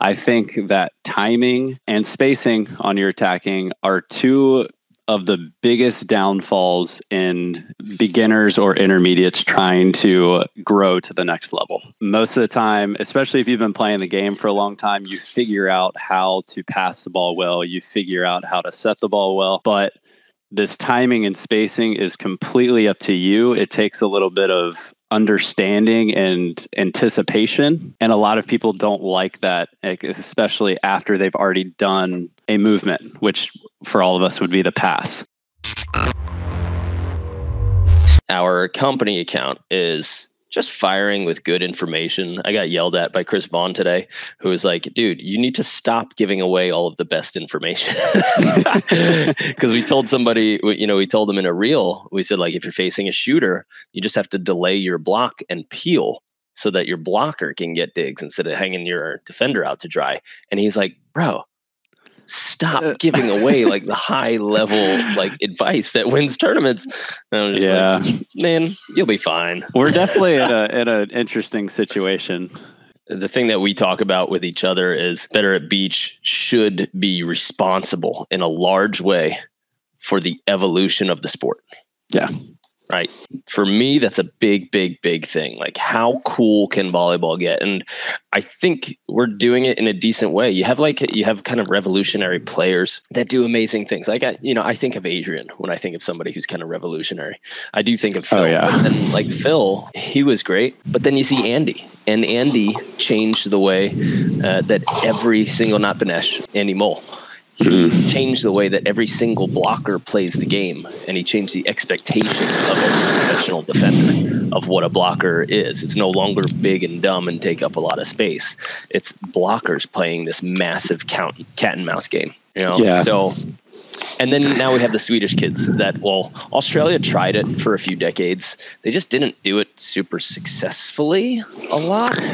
I think that timing and spacing on your attacking are two of the biggest downfalls in beginners or intermediates trying to grow to the next level. Most of the time, especially if you've been playing the game for a long time, you figure out how to pass the ball well, you figure out how to set the ball well, but this timing and spacing is completely up to you. It takes a little bit of understanding and anticipation. And a lot of people don't like that, especially after they've already done a movement, which for all of us would be the pass. Our company account is just firing with good information. I got yelled at by Chris Vaughn today, who was like, dude, you need to stop giving away all of the best information. Because we told somebody, you know, we told them in a reel, we said, like, if you're facing a shooter, you just have to delay your block and peel so that your blocker can get digs instead of hanging your defender out to dry. And he's like, bro, stop uh, giving away like the high level like advice that wins tournaments. yeah, like, man, you'll be fine. We're definitely in a in an interesting situation. The thing that we talk about with each other is better at beach should be responsible in a large way for the evolution of the sport. Yeah right? For me, that's a big, big, big thing. Like, how cool can volleyball get? And I think we're doing it in a decent way. You have like you have kind of revolutionary players that do amazing things. Like, I, you know, I think of Adrian when I think of somebody who's kind of revolutionary. I do think of oh, Phil. Oh, yeah. And like Phil, he was great, but then you see Andy, and Andy changed the way uh, that every single not Banesh, Andy Mole he mm-hmm. changed the way that every single blocker plays the game and he changed the expectation of a professional defender of what a blocker is it's no longer big and dumb and take up a lot of space it's blockers playing this massive count, cat and mouse game you know yeah. so and then now we have the Swedish kids that, well, Australia tried it for a few decades. They just didn't do it super successfully a lot,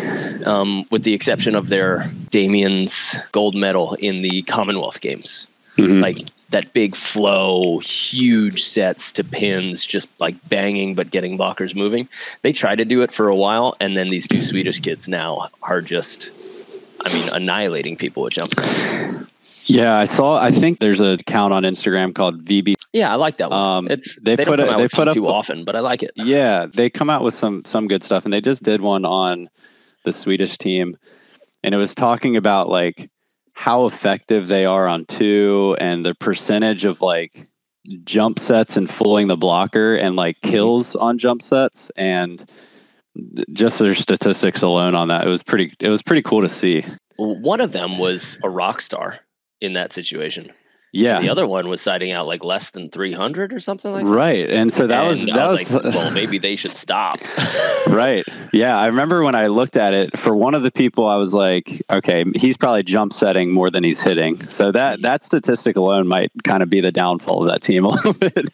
um, with the exception of their Damien's gold medal in the Commonwealth Games. Mm-hmm. Like that big flow, huge sets to pins, just like banging but getting blockers moving. They tried to do it for a while, and then these two Swedish kids now are just, I mean, annihilating people with jump sets. Yeah, I saw. I think there's an account on Instagram called VB. Yeah, I like that one. Um, it's they, they put it. They put up too often, but I like it. Yeah, they come out with some some good stuff, and they just did one on the Swedish team, and it was talking about like how effective they are on two and the percentage of like jump sets and fooling the blocker and like mm-hmm. kills on jump sets and just their statistics alone on that it was pretty it was pretty cool to see one of them was a rock star in that situation. Yeah. And the other one was citing out like less than 300 or something like that. Right. And so that and was, that was, was like, well, maybe they should stop. right. Yeah. I remember when I looked at it for one of the people, I was like, okay, he's probably jump setting more than he's hitting. So that, mm-hmm. that statistic alone might kind of be the downfall of that team a little bit.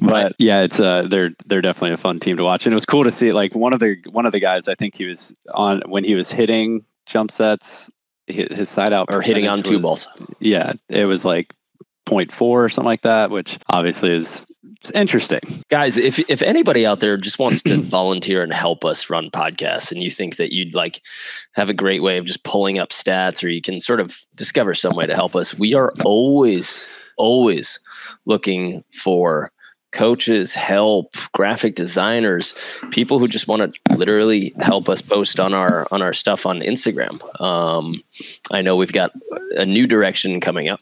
but right. yeah, it's, uh, they're, they're definitely a fun team to watch. And it was cool to see like one of the, one of the guys, I think he was on when he was hitting jump sets, his side out or hitting on two balls. Yeah, it was like 0.4 or something like that, which obviously is interesting. Guys, if if anybody out there just wants to volunteer and help us run podcasts and you think that you'd like have a great way of just pulling up stats or you can sort of discover some way to help us, we are always always looking for coaches, help, graphic designers, people who just want to literally help us post on our on our stuff on Instagram. Um, I know we've got a new direction coming up,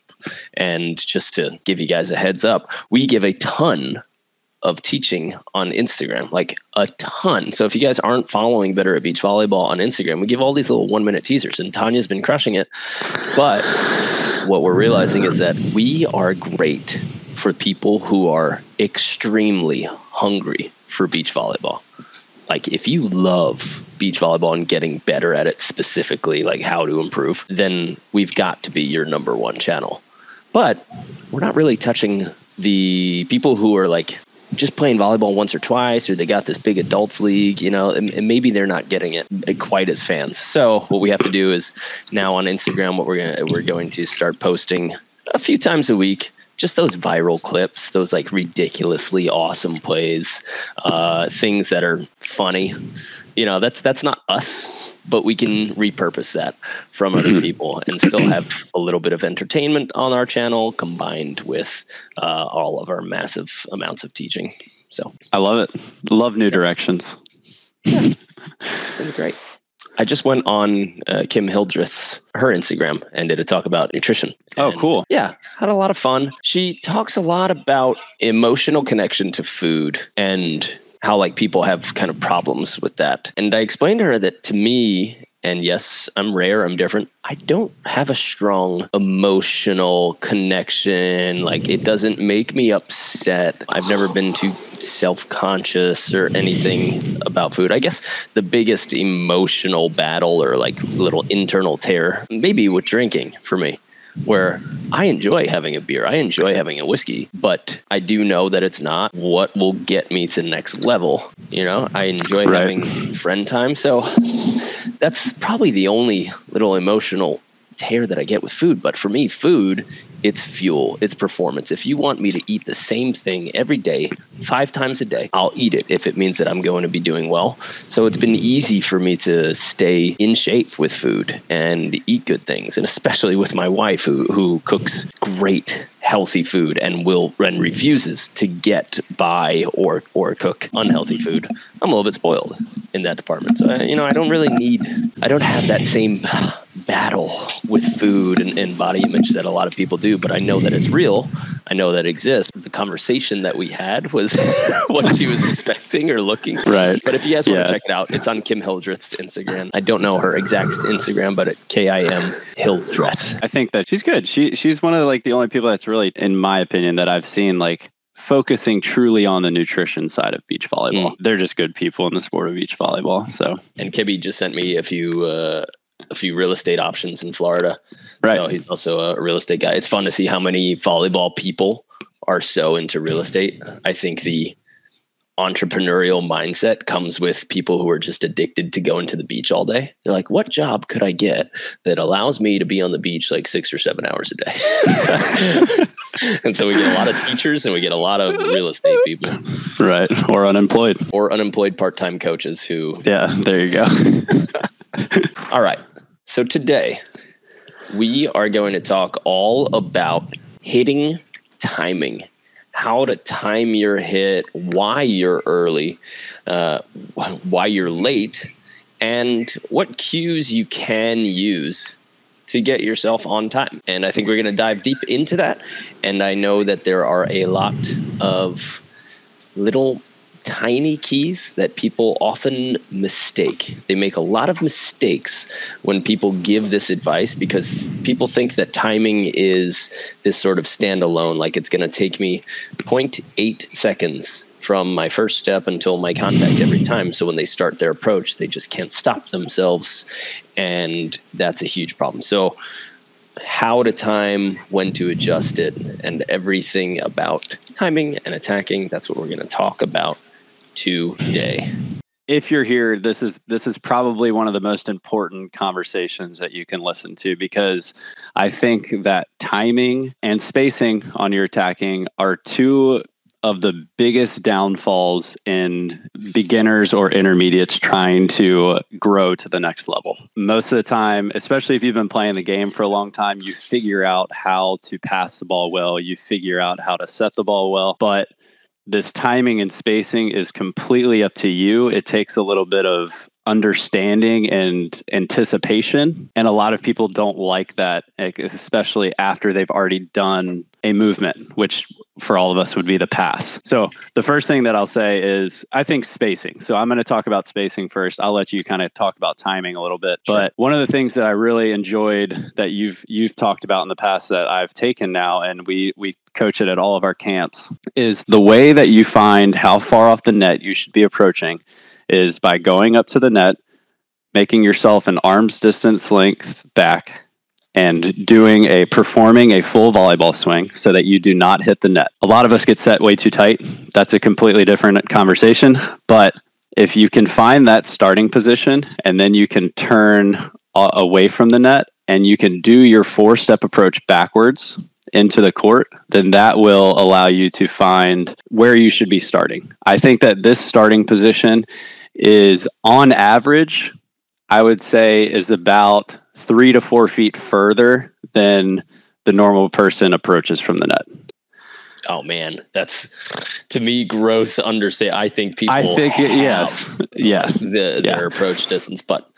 and just to give you guys a heads up, we give a ton of teaching on Instagram, like a ton. So if you guys aren't following Better at Beach Volleyball on Instagram, we give all these little one minute teasers, and Tanya's been crushing it. But what we're realizing is that we are great for people who are extremely hungry for beach volleyball. Like, if you love beach volleyball and getting better at it specifically, like how to improve, then we've got to be your number one channel. But we're not really touching the people who are like just playing volleyball once or twice, or they got this big adults league, you know, and, and, maybe they're not getting it quite as fans. So what we have to do is now on Instagram, what we're gonna we're going to start posting a few times a week just those viral clips, those like ridiculously awesome plays, uh, things that are funny. You know, that's that's not us, but we can repurpose that from other people and still have a little bit of entertainment on our channel combined with uh, all of our massive amounts of teaching. So I love it. Love new directions. Yeah, it's been great. I just went on uh, Kim Hildreth's her Instagram and did a talk about nutrition. Oh, And, cool. Yeah, had a lot of fun. She talks a lot about emotional connection to food and how like people have kind of problems with that. And I explained to her that to me and yes, I'm rare, I'm different. I don't have a strong emotional connection. Like, it doesn't make me upset. I've never been too self conscious or anything about food. I guess the biggest emotional battle or like little internal tear, maybe with drinking for me where I enjoy having a beer, I enjoy having a whiskey, but I do know that it's not what will get me to the next level. You know, I enjoy Right. having friend time. So that's probably the only little emotional tear that I get with food. But for me, food, it's fuel, it's performance. If you want me to eat the same thing every day, five times a day, I'll eat it if it means that I'm going to be doing well. So it's been easy for me to stay in shape with food and eat good things, and especially with my wife who who cooks great healthy food and will and refuses to get by or or cook unhealthy food. I'm a little bit spoiled in that department. So I, you know, I don't really need I don't have that same battle with food and, and body image that a lot of people do, but I know that it's real. I know that it exists. The conversation that we had was what she was expecting or looking Right. but if you guys want Yeah. to check it out, it's on Kim Hildreth's Instagram. I don't know her exact Instagram, but it's K I M Hildreth. I think that she's good. She she's one of the, like the only people that's really, in my opinion, that I've seen like focusing truly on the nutrition side of beach volleyball. Mm. They're just good people in the sport of beach volleyball. So And Kibby just sent me a few uh, a few real estate options in Florida. right, So he's also a real estate guy. It's fun to see how many volleyball people are so into real estate. I think the entrepreneurial mindset comes with people who are just addicted to going to the beach all day. They're like, what job could I get that allows me to be on the beach like six or seven hours a day? and so we get a lot of teachers and we get a lot of real estate people right, or unemployed. or unemployed part time coaches who Yeah, there you go. All right. So today we are going to talk all about hitting timing, how to time your hit, why you're early, uh, why you're late, and what cues you can use to get yourself on time. And I think we're going to dive deep into that. And I know that there are a lot of little tiny keys that people often mistake. They make a lot of mistakes when people give this advice because people think that timing is this sort of standalone, like it's going to take me 0.8 seconds from my first step until my contact every time. So when they start their approach, they just can't stop themselves. And that's a huge problem. So, how to time, when to adjust it, and everything about timing and attacking. That's what we're going to talk about today. if you're here, this is this is probably one of the most important conversations that you can listen to because I think that timing and spacing on your attacking are two of the biggest downfalls in beginners or intermediates trying to grow to the next level. Most of the time, especially if you've been playing the game for a long time, you figure out how to pass the ball well, you figure out how to set the ball well, but this timing and spacing is completely up to you. It takes a little bit of understanding and anticipation. And a lot of people don't like that, especially after they've already done a movement, which for all of us would be the pass. So the first thing that I'll say is I think spacing. So I'm going to talk about spacing first. I'll let you kind of talk about timing a little bit. Sure. But one of the things that I really enjoyed that you've you've talked about in the past that I've taken now and we we coach it at all of our camps is the way that you find how far off the net you should be approaching is by going up to the net, making yourself an arm's distance length back and doing a performing a full volleyball swing so that you do not hit the net. A lot of us get set way too tight. That's a completely different conversation, but if you can find that starting position and then you can turn a- away from the net and you can do your four step approach backwards into the court, then that will allow you to find where you should be starting. I think that this starting position is on average, I would say, is about three to four feet further than the normal person approaches from the net. Oh man, that's to me gross understand. I think people. I think it, yes, yeah, the, yeah. their approach distance, but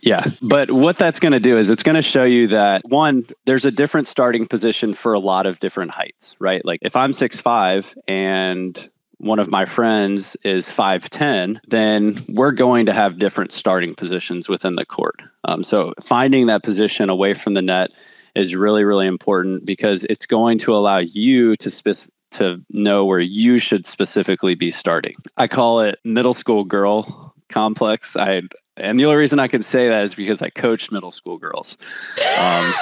yeah, but what that's going to do is it's going to show you that one, there's a different starting position for a lot of different heights, right? Like if I'm six five and one of my friends is 5'10, then we're going to have different starting positions within the court. Um, so finding that position away from the net is really, really important because it's going to allow you to spec- to know where you should specifically be starting. I call it middle school girl complex. I and the only reason I can say that is because I coached middle school girls. Um,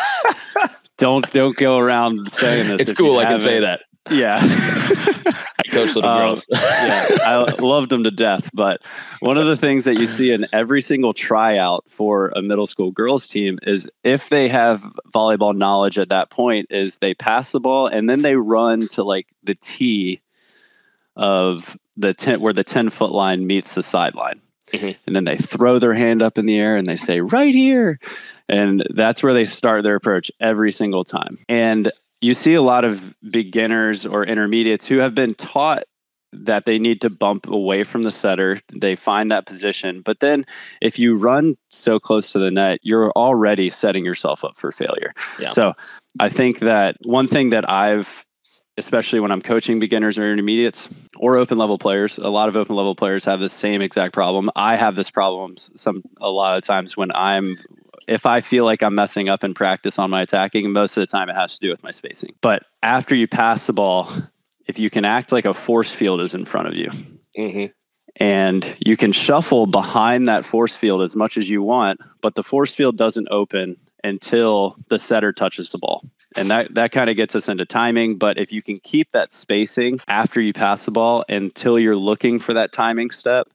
don't don't go around saying this. It's cool. I can say that. Yeah. Coach little um, girls. yeah, I loved them to death. But one of the things that you see in every single tryout for a middle school girls team is if they have volleyball knowledge at that point, is they pass the ball and then they run to like the tee of the tent where the 10 foot line meets the sideline. Mm-hmm. And then they throw their hand up in the air and they say, right here. And that's where they start their approach every single time. And you see a lot of beginners or intermediates who have been taught that they need to bump away from the setter. They find that position. But then if you run so close to the net, you're already setting yourself up for failure. Yeah. So I think that one thing that I've especially when I'm coaching beginners or intermediates or open level players. A lot of open level players have the same exact problem. I have this problem some a lot of times when I'm if I feel like I'm messing up in practice on my attacking, most of the time it has to do with my spacing. But after you pass the ball, if you can act like a force field is in front of you, mm-hmm. and you can shuffle behind that force field as much as you want, but the force field doesn't open until the setter touches the ball. And that, that kind of gets us into timing. But if you can keep that spacing after you pass the ball until you're looking for that timing step,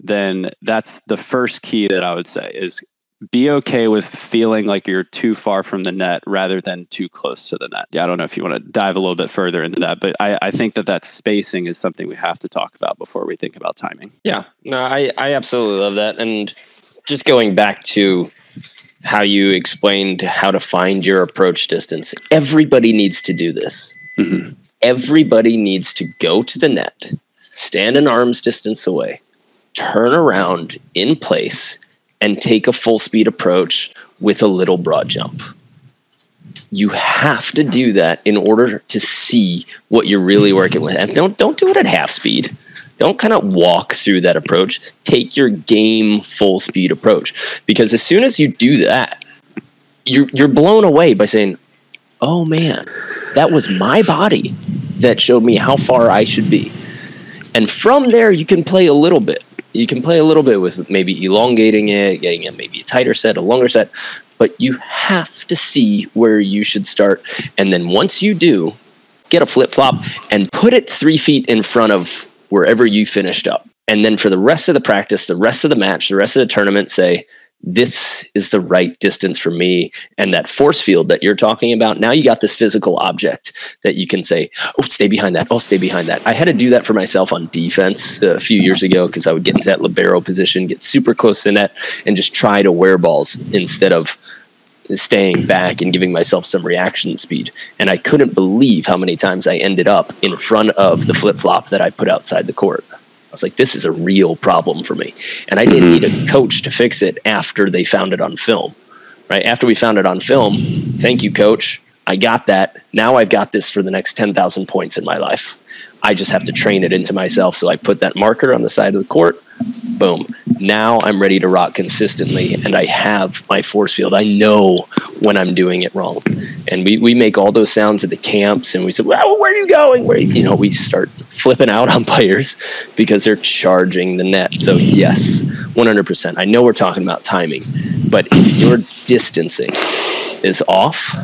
then that's the first key that I would say is be okay with feeling like you're too far from the net rather than too close to the net. Yeah, I don't know if you want to dive a little bit further into that, but I, I think that that spacing is something we have to talk about before we think about timing. Yeah, no, I, I absolutely love that. And just going back to how you explained how to find your approach distance, everybody needs to do this. Mm-hmm. Everybody needs to go to the net, stand an arm's distance away, turn around in place and take a full speed approach with a little broad jump. You have to do that in order to see what you're really working with. And don't don't do it at half speed. Don't kind of walk through that approach. Take your game full speed approach. Because as soon as you do that, you're you're blown away by saying, "Oh man, that was my body that showed me how far I should be." And from there you can play a little bit you can play a little bit with maybe elongating it, getting it maybe a tighter set, a longer set, but you have to see where you should start. And then once you do, get a flip flop and put it three feet in front of wherever you finished up. And then for the rest of the practice, the rest of the match, the rest of the tournament, say, this is the right distance for me. And that force field that you're talking about, now you got this physical object that you can say, oh, stay behind that. Oh, stay behind that. I had to do that for myself on defense uh, a few years ago because I would get into that libero position, get super close to net, and just try to wear balls instead of staying back and giving myself some reaction speed. And I couldn't believe how many times I ended up in front of the flip flop that I put outside the court. I was like, this is a real problem for me. And I didn't need a mm-hmm. coach to fix it after they found it on film. Right. After we found it on film, thank you, coach. I got that. Now I've got this for the next 10,000 points in my life. I just have to train it into myself. So I put that marker on the side of the court. Boom. Now I'm ready to rock consistently and I have my force field. I know when I'm doing it wrong. And we, we make all those sounds at the camps and we say, well, where are you going? Where you? know, we start flipping out on players because they're charging the net. So yes, 100%. I know we're talking about timing, but if your distancing is off,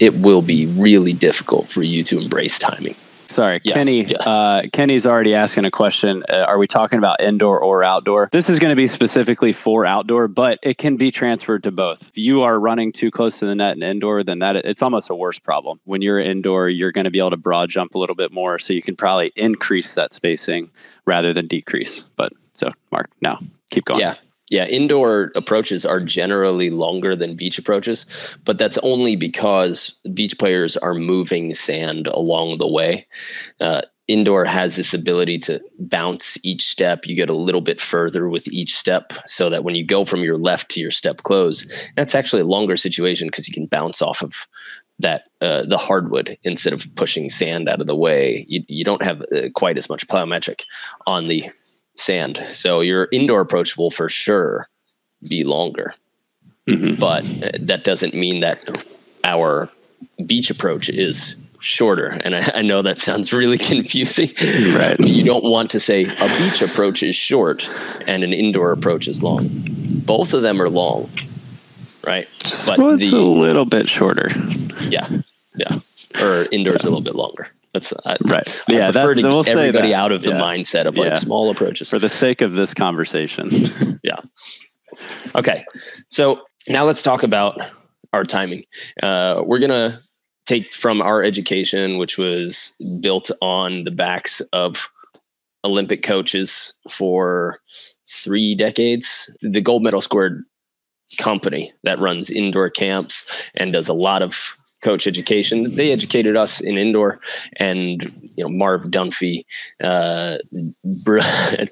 it will be really difficult for you to embrace timing. Sorry, Yes, Kenny. Uh, Kenny's already asking a question. Uh, are we talking about indoor or outdoor? This is going to be specifically for outdoor, but it can be transferred to both. If you are running too close to the net in indoor, then that it's almost a worse problem. When you're indoor, you're going to be able to broad jump a little bit more, so you can probably increase that spacing rather than decrease. But so, Mark, now keep going. Yeah. Yeah, indoor approaches are generally longer than beach approaches, but that's only because beach players are moving sand along the way. Uh, indoor has this ability to bounce each step. You get a little bit further with each step, so that when you go from your left to your step close, that's actually a longer situation because you can bounce off of that uh, the hardwood instead of pushing sand out of the way. You, you don't have uh, quite as much plyometric on the sand. So your indoor approach will for sure be longer, Mhm. but uh, that doesn't mean that our beach approach is shorter. And I, I know that sounds really confusing. Right. You don't want to say a beach approach is short and an indoor approach is long. Both of them are long, right? Just But what's the- a little bit shorter. Yeah, yeah. Or indoors a little bit longer. That's I, Right. I Yeah, prefer that's, to we'll get say everybody out of the Yeah. mindset of like Yeah. small approaches. For the sake of this conversation. Yeah. Okay, so now let's talk about our timing. Uh, we're gonna take from our education, which was built on the backs of Olympic coaches for three decades. The gold medal squared company that runs indoor camps and does a lot of coach education. They educated us in indoor, and you know Marv Dunphy, uh,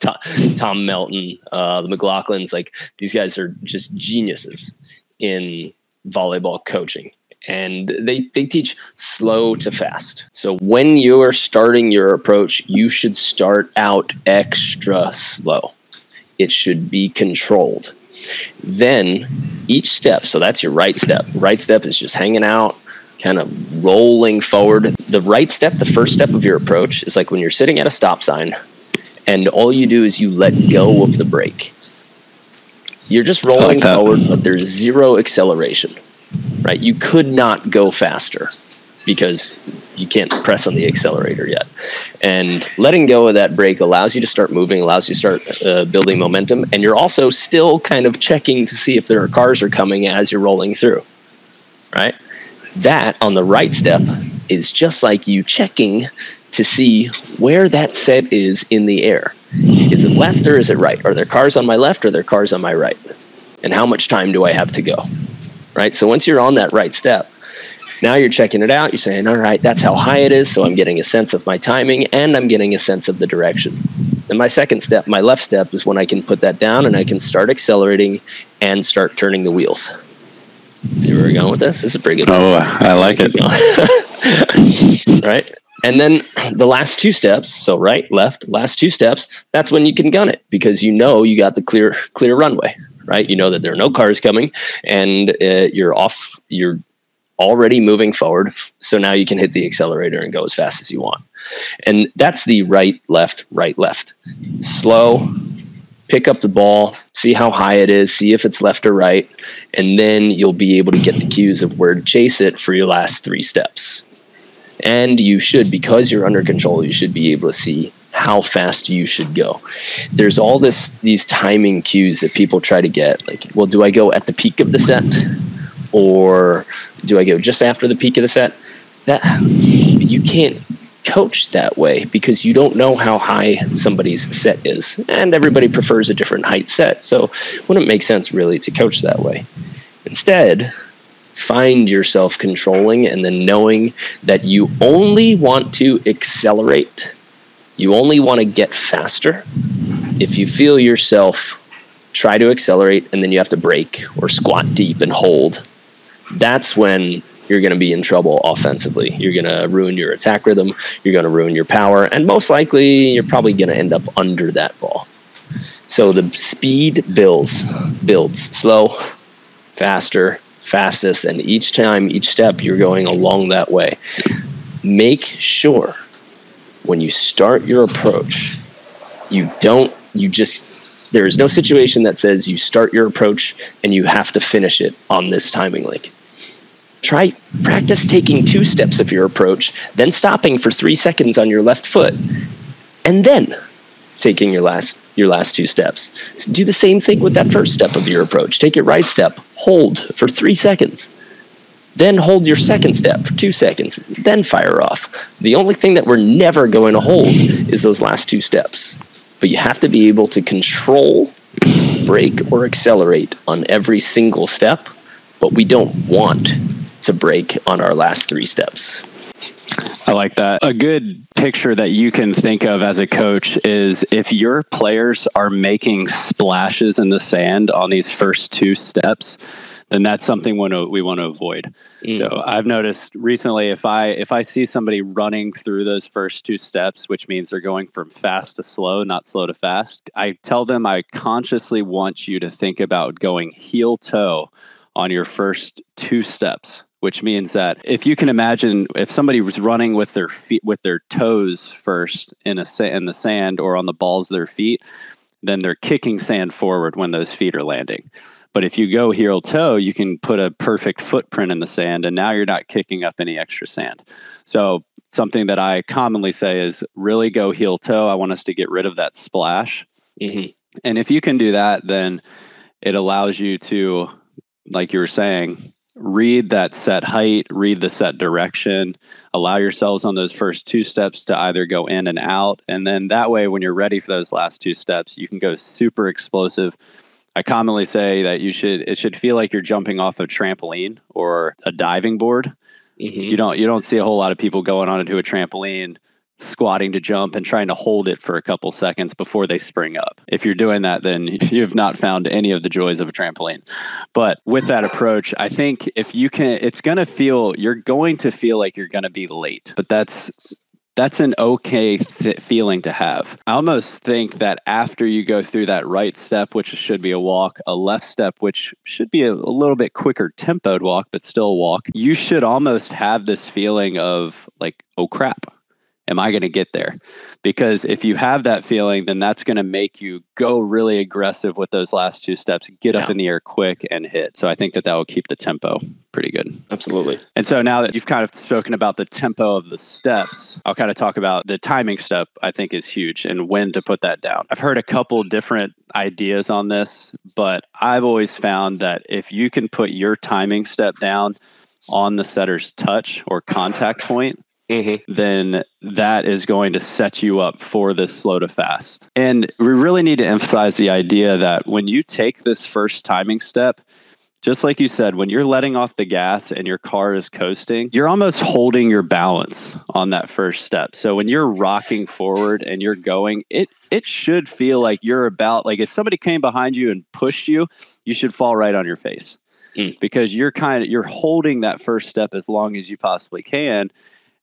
Tom Melton, uh, the McLaughlins. Like these guys are just geniuses in volleyball coaching. And they, they teach slow to fast. So when you are starting your approach, you should start out extra slow. It should be controlled. Then each step, so that's your right step. Right step is just hanging out, kind of rolling forward. The right step, the first step of your approach, is like when you're sitting at a stop sign and all you do is you let go of the brake. You're just rolling that. forward, but there's zero acceleration, right? You could not go faster because you can't press on the accelerator yet. And letting go of that brake allows you to start moving, allows you to start uh, building momentum, and you're also still kind of checking to see if there are cars are coming as you're rolling through, right? That on the right step is just like you checking to see where that set is in the air. Is it left or is it right? Are there cars on my left or are there cars on my right? And how much time do I have to go? Right? So once you're on that right step, now you're checking it out. You're saying, all right, that's how high it is. So I'm getting a sense of my timing and I'm getting a sense of the direction. And my second step, my left step, is when I can put that down and I can start accelerating and start turning the wheels. See where we're going with this? This is pretty good. Oh, I like it. right? And then the last two steps, so right, left, last two steps, that's when you can gun it because you know you got the clear clear runway, right? You know that there are no cars coming and uh, you're off you're already moving forward, so now you can hit the accelerator and go as fast as you want. And that's the right left right left. Slow, pick up the ball, see how high it is, see if it's left or right, and then you'll be able to get the cues of where to chase it for your last three steps. And you should, because you're under control, you should be able to see how fast you should go. There's all this these timing cues that people try to get. Like, well, do I go at the peak of the set? Or do I go just after the peak of the set? That you can't coach that way because you don't know how high somebody's set is. And everybody prefers a different height set. So wouldn't make sense really to coach that way. Instead, find yourself controlling and then knowing that you only want to accelerate. You only want to get faster. If you feel yourself try to accelerate and then you have to break or squat deep and hold, that's when you're going to be in trouble offensively. You're going to ruin your attack rhythm. You're going to ruin your power. And most likely, you're probably going to end up under that ball. So the speed builds, builds slow, faster, fastest. And each time, each step, you're going along that way. Make sure when you start your approach, you don't, you just, there is no situation that says you start your approach and you have to finish it on this timing link try practice taking two steps of your approach, then stopping for three seconds on your left foot, and then taking your last your last two steps. Do the same thing with that first step of your approach. Take your right step, hold for three seconds. Then hold your second step for two seconds, then fire off. The only thing that we're never going to hold is those last two steps. But you have to be able to control, brake, or accelerate on every single step, but we don't want to break on our last three steps. I like that. A good picture that you can think of as a coach is if your players are making splashes in the sand on these first two steps, then that's something we want to avoid. Mm. So I've noticed recently if I if I see somebody running through those first two steps, which means they're going from fast to slow, not slow to fast, I tell them I consciously want you to think about going heel toe on your first two steps which means that if you can imagine if somebody was running with their feet with their toes first in a in the sand or on the balls of their feet then they're kicking sand forward when those feet are landing. But if you go heel toe you can put a perfect footprint in the sand and now you're not kicking up any extra sand. So something that i commonly say is really go heel toe. I want us to get rid of that splash. Mm-hmm. and if you can do that then it allows you to like you were saying read that set height, read the set direction, allow yourselves on those first two steps to either go in and out. And then that way, when you're ready for those last two steps, you can go super explosive. I commonly say that you should it should feel like you're jumping off a trampoline or a diving board. Mm-hmm. You don't you don't see a whole lot of people going on into a trampoline squatting to jump and trying to hold it for a couple seconds before they spring up. If you're doing that, then you have not found any of the joys of a trampoline. But with that approach, I think if you can, it's going to feel, you're going to feel like you're going to be late, but that's, that's an okay th- feeling to have. I almost think that after you go through that right step, which should be a walk, a left step, which should be a, a little bit quicker tempoed walk, but still walk, you should almost have this feeling of like, oh crap, am I going to get there? Because if you have that feeling, then that's going to make you go really aggressive with those last two steps, get up in the air quick and hit. So I think that that will keep the tempo pretty good. Absolutely. And so now that you've kind of spoken about the tempo of the steps, I'll kind of talk about the timing step, I think is huge and when to put that down. I've heard a couple different ideas on this, but I've always found that if you can put your timing step down on the setter's touch or contact point, Mm-hmm. then that is going to set you up for this slow to fast. And we really need to emphasize the idea that when you take this first timing step, just like you said, when you're letting off the gas and your car is coasting, you're almost holding your balance on that first step. So when you're rocking forward and you're going, it it should feel like you're about like if somebody came behind you and pushed you, you should fall right on your face. Mm. Because you're kind of you're holding that first step as long as you possibly can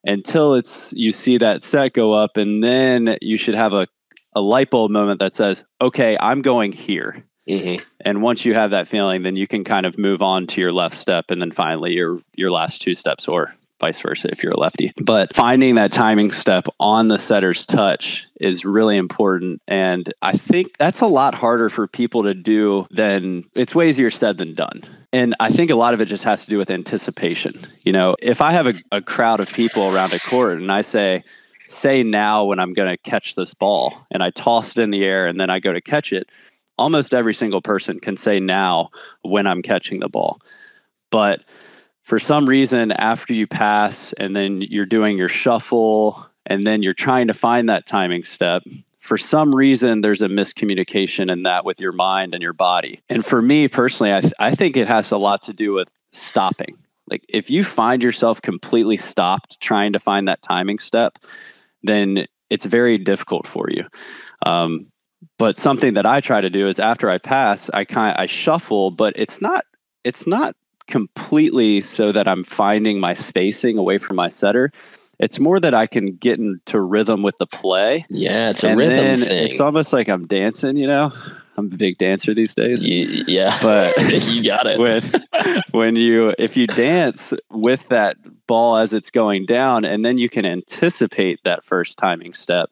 until it's you see that set go up and then you should have a, a light bulb moment that says okay i'm going here mm-hmm. and once you have that feeling then you can kind of move on to your left step and then finally your your last two steps or vice versa if you're a lefty. But finding that timing step on the setter's touch is really important. And I think that's a lot harder for people to do than it's way easier said than done. And I think a lot of it just has to do with anticipation. You know, if I have a, a crowd of people around a court and I say, say now when I'm going to catch this ball and I toss it in the air and then I go to catch it, almost every single person can say now when I'm catching the ball. But for some reason after you pass and then you're doing your shuffle and then you're trying to find that timing step for some reason there's a miscommunication in that with your mind and your body. And for me personally I, th- I think it has a lot to do with stopping. Like if you find yourself completely stopped trying to find that timing step then it's very difficult for you. Um, but something that i try to do is after i pass i kind i shuffle but it's not it's not completely so that I'm finding my spacing away from my setter. It's more that I can get into rhythm with the play. Yeah, it's a and rhythm thing. It's almost like I'm dancing, you know. I'm a big dancer these days. You, yeah, but you got it. With when you if you dance with that ball as it's going down, and then you can anticipate that first timing step,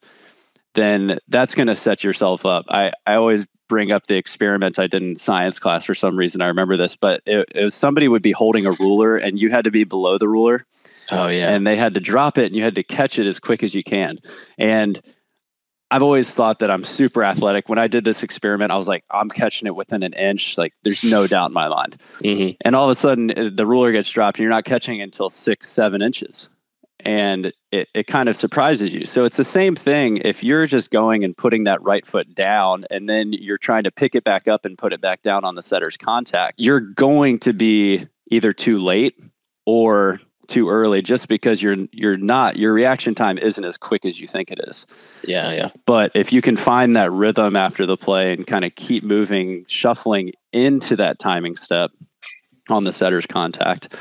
then that's going to set yourself up. I I always bring up the experiment I did in science class for some reason. I remember this, but it, it was somebody would be holding a ruler and you had to be below the ruler. Oh yeah. And they had to drop it and you had to catch it as quick as you can. And I've always thought that I'm super athletic. When I did this experiment, I was like, I'm catching it within an inch. Like, there's no doubt in my mind. Mm-hmm. And all of a sudden, uh, the ruler gets dropped, and you're not catching until six, seven inches. And it, it kind of surprises you. So it's the same thing if you're just going and putting that right foot down, and then you're trying to pick it back up and put it back down on the setter's contact, you're going to be either too late or too early just because you're you're not your reaction time isn't as quick as you think it is. Yeah, yeah. But if you can find that rhythm after the play and kind of keep moving, shuffling into that timing step on the setter's contact,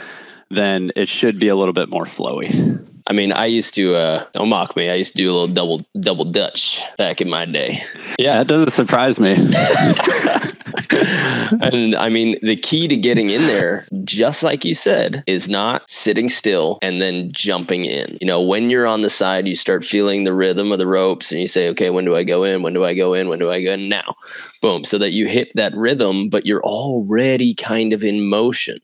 then it should be a little bit more flowy. I mean, I used to uh, don't mock me. I used to do a little double double dutch back in my day. Yeah, that doesn't surprise me. and I mean, the key to getting in there, just like you said, is not sitting still and then jumping in. You know, when you're on the side, you start feeling the rhythm of the ropes and you say, okay, when do I go in? When do I go in? When do I go in? Now, boom. So that you hit that rhythm, but you're already kind of in motion.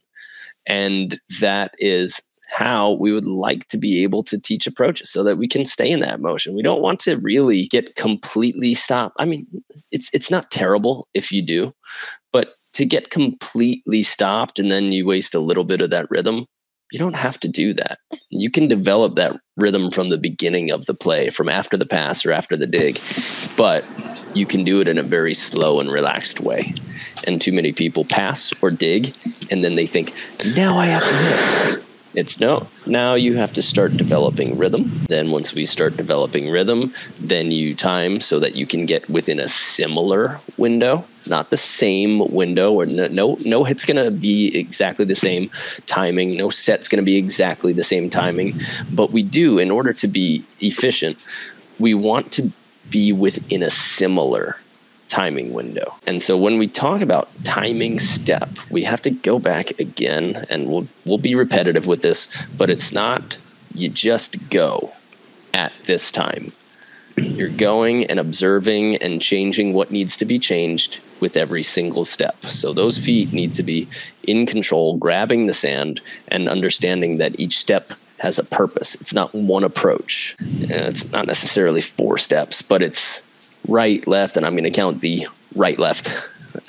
And that is how we would like to be able to teach approaches so that we can stay in that motion. We don't want to really get completely stopped. I mean, it's it's not terrible if you do, but to get completely stopped and then you waste a little bit of that rhythm, you don't have to do that. You can develop that rhythm from the beginning of the play, from after the pass or after the dig, but you can do it in a very slow and relaxed way. And too many people pass or dig, and then they think, now I have to hit. It's no. Now you have to start developing rhythm. Then once we start developing rhythm, then you time so that you can get within a similar window, not the same window or no no, no hit's going to be exactly the same timing, no set's going to be exactly the same timing, but we do in order to be efficient, we want to be within a similar timing window. And so when we talk about timing step, we have to go back again and we'll we'll be repetitive with this, but it's not you just go at this time. You're going and observing and changing what needs to be changed with every single step. So those feet need to be in control, grabbing the sand and understanding that each step has a purpose. It's not one approach. Uh, it's not necessarily four steps, but it's right, left, and I'm going to count the right, left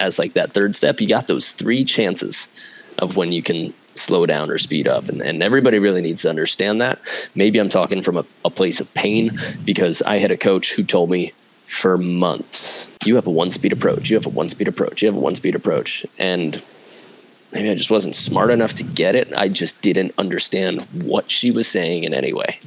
as like that third step. You got those three chances of when you can slow down or speed up. And, and everybody really needs to understand that. Maybe I'm talking from a, a place of pain because I had a coach who told me for months, you have a one speed approach, you have a one speed approach, you have a one speed approach. And maybe I just wasn't smart enough to get it. I just didn't understand what she was saying in any way.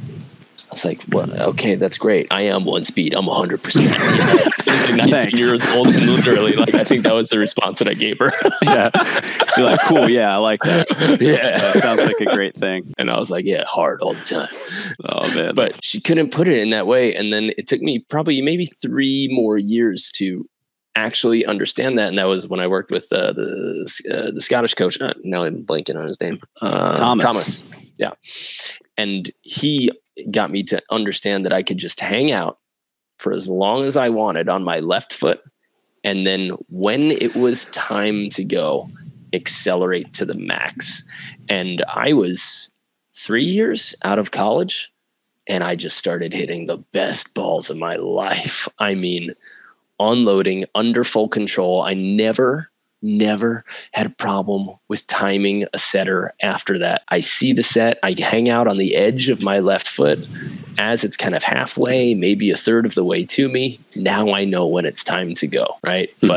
I was like, well, okay, that's great. I am one speed. I'm 100%. 19 years old and literally, like, I think that was the response that I gave her. yeah. You're like, cool. Yeah, I like that. Yeah. sounds like a great thing. And I was like, yeah, hard all the time. Oh, man. But she couldn't put it in that way. And then it took me probably maybe three more years to actually understand that. And that was when I worked with uh, the, uh, the Scottish coach. Uh, now I'm blanking on his name. Uh, Thomas. Thomas. Yeah. And he got me to understand that I could just hang out for as long as I wanted on my left foot. And then when it was time to go, accelerate to the max. And I was three years out of college and I just started hitting the best balls of my life. I mean, unloading under full control. I never never had a problem with timing a setter after that. I see the set, I hang out on the edge of my left foot as it's kind of halfway, maybe a third of the way to me. Now I know when it's time to go, right? Mm-hmm.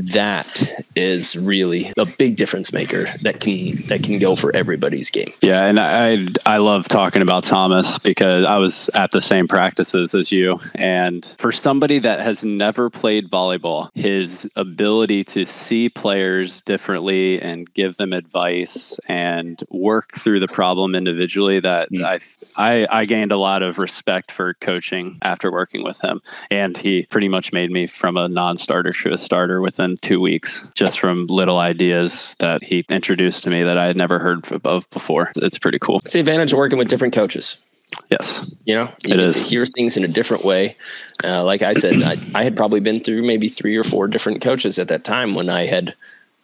But that is really a big difference maker that can that can go for everybody's game. Yeah, and I I love talking about Thomas because I was at the same practices as you and for somebody that has never played volleyball, his ability to see players differently and give them advice and work through the problem individually that mm. I, I I gained a lot of respect for coaching after working with him and he pretty much made me from a non-starter to a starter within 2 weeks just from little ideas that he introduced to me that I had never heard of before it's pretty cool it's the advantage of working with different coaches Yes. You know, you It get is. to hear things in a different way. Uh, like I said, I, I had probably been through maybe three or four different coaches at that time when I had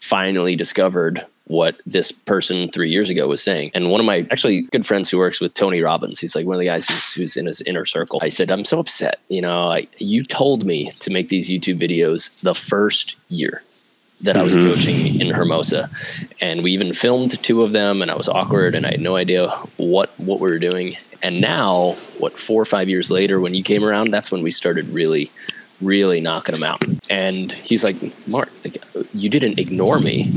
finally discovered what this person three years ago was saying. And one of my actually good friends who works with Tony Robbins, he's like one of the guys who's, who's in his inner circle. I said, I'm so upset. You know, I, you told me to make these YouTube videos the first year that I was Mhm. coaching in Hermosa. And we even filmed two of them and I was awkward and I had no idea what what we were doing. And now, what four or five years later when you came around, that's when we started really really knocking them out. And he's like, "Mark, like, you didn't ignore me.